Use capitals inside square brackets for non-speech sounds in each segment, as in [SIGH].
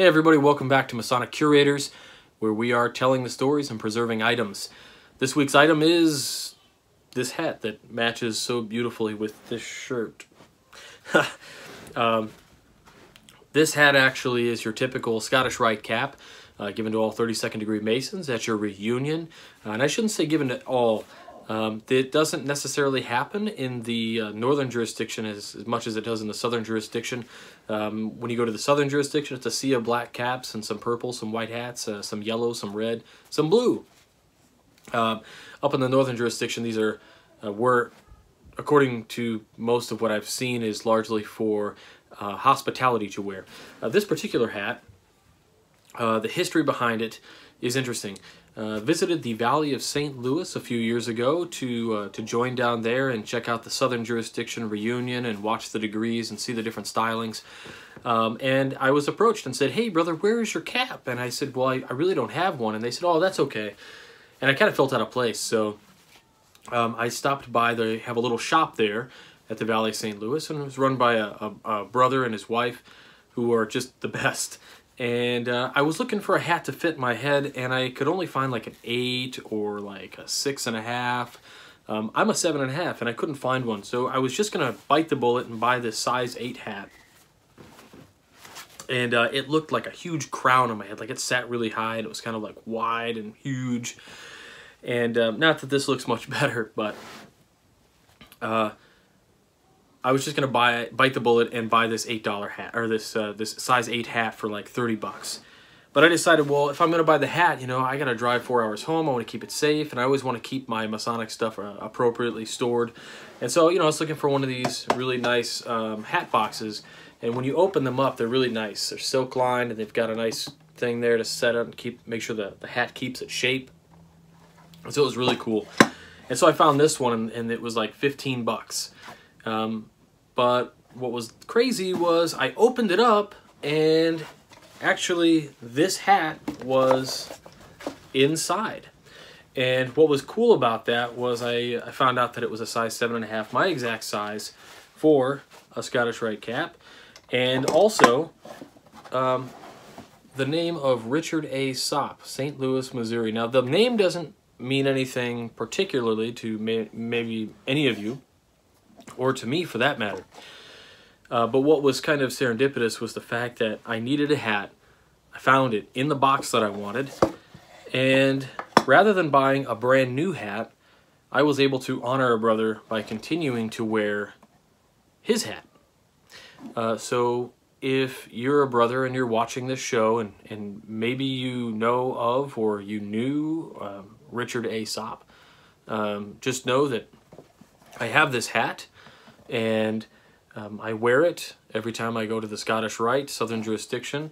Hey everybody, welcome back to Masonic Curators, where we are telling the stories and preserving items. This week's item is this hat that matches so beautifully with this shirt. [LAUGHS] um, this hat actually is your typical Scottish Rite cap, uh, given to all 32nd degree Masons at your reunion. Uh, and I shouldn't say given to all, um, it doesn't necessarily happen in the uh, northern jurisdiction as, as, much as it does in the southern jurisdiction. Um, when you go to the southern jurisdiction, it's a sea of black caps and some purple, some white hats, uh, some yellow, some red, some blue. Uh, up in the northern jurisdiction, these are uh, were, according to most of what I've seen, is largely for uh, hospitality to wear. Uh, this particular hat, the history behind it is interesting. Uh, visited the Valley of St. Louis a few years ago to uh, to join down there and check out the Southern Jurisdiction reunion and watch the degrees and see the different stylings. Um, and I was approached and said, "Hey, brother, where is your cap?" And I said, "Well, I, I really don't have one." And they said, "Oh, that's okay." And I kind of felt out of place, so um, I stopped by. They have a little shop there at the Valley of St. Louis, and it was run by a, a, a brother and his wife, who are just the [LAUGHS] best and uh, I was looking for a hat to fit my head and I could only find like an eight or like a six and a half. Um, I'm a seven and a half and I couldn't find one so I was just gonna bite the bullet and buy this size eight hat and uh, it looked like a huge crown on my head like it sat really high and it was kind of like wide and huge and um, not that this looks much [LAUGHS] better but uh, I was just gonna buy bite the bullet and buy this eight dollar hat or this uh, this size eight hat for like thirty bucks. But I decided, well, if I'm gonna buy the hat, you know, I gotta drive four hours home. I want to keep it safe, and I always want to keep my Masonic stuff uh, appropriately stored. And so, you know, I was looking for one of these really nice um, hat boxes. And when you open them up, they're really nice. They're silk lined, and they've got a nice thing there to set up and keep make sure that the hat keeps its shape. And so it was really cool. And so I found this one, and it was like 15 bucks. Um, but what was crazy was I opened it up and actually this hat was inside. And what was cool about that was I, I found out that it was a size seven and a half, my exact size for a Scottish Rite cap. And also, um, the name of Richard A. Sopp, St. Louis, Missouri. Now, the name doesn't mean anything particularly to may maybe any of you, or to me for that matter. Uh, but what was kind of serendipitous was the fact that I needed a hat. I found it in the box that I wanted. And rather than buying a brand new hat, I was able to honor a brother by continuing to wear his hat. Uh, so if you're a brother and you're watching this show and, and maybe you know of or you knew um, Richard A. Sopp, um, just know that I have this hat and um, I wear it every time I go to the Scottish Rite, Southern Jurisdiction,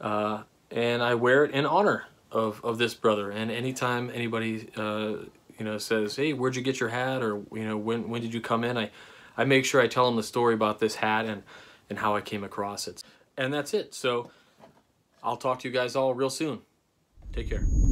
uh, and I wear it in honor of, of this brother. And anytime anybody, uh, you know, says, hey, where'd you get your hat? Or, you know, when, when did you come in? I, I make sure I tell them the story about this hat and, and how I came across it. And that's it. So I'll talk to you guys all real soon. Take care.